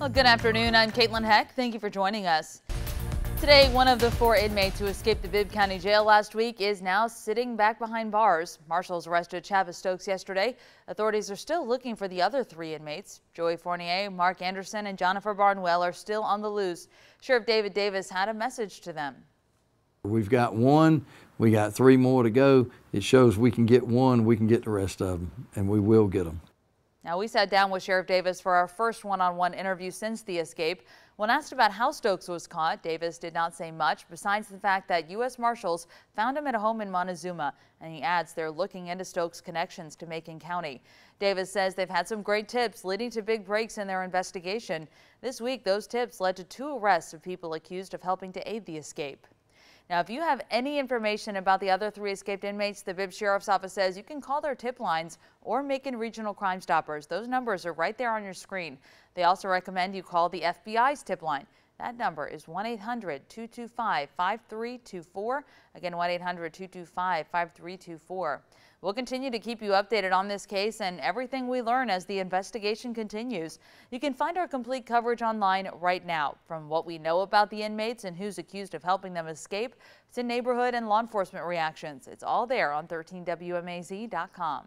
Well, good afternoon. I'm Caitlin Heck. Thank you for joining us. Today, one of the four inmates who escaped the Bibb County Jail last week is now sitting back behind bars. Marshals arrested Chavis Stokes yesterday. Authorities are still looking for the other three inmates. Joey Fournier, Mark Anderson, and Jennifer Barnwell are still on the loose. Sheriff David Davis had a message to them. We've got one, we got three more to go. It shows we can get one, we can get the rest of them, and we will get them. Now, we sat down with Sheriff Davis for our first one-on-one -on -one interview since the escape. When asked about how Stokes was caught, Davis did not say much besides the fact that U.S. Marshals found him at a home in Montezuma, and he adds they're looking into Stokes' connections to Macon County. Davis says they've had some great tips leading to big breaks in their investigation. This week, those tips led to two arrests of people accused of helping to aid the escape. Now, if you have any information about the other three escaped inmates, the Bibb Sheriff's Office says you can call their tip lines or make Macon Regional Crime Stoppers. Those numbers are right there on your screen. They also recommend you call the FBI's tip line. That number is 1-800-225-5324. Again, 1-800-225-5324. We'll continue to keep you updated on this case and everything we learn as the investigation continues. You can find our complete coverage online right now, from what we know about the inmates and who's accused of helping them escape to neighborhood and law enforcement reactions. It's all there on 13WMAZ.com.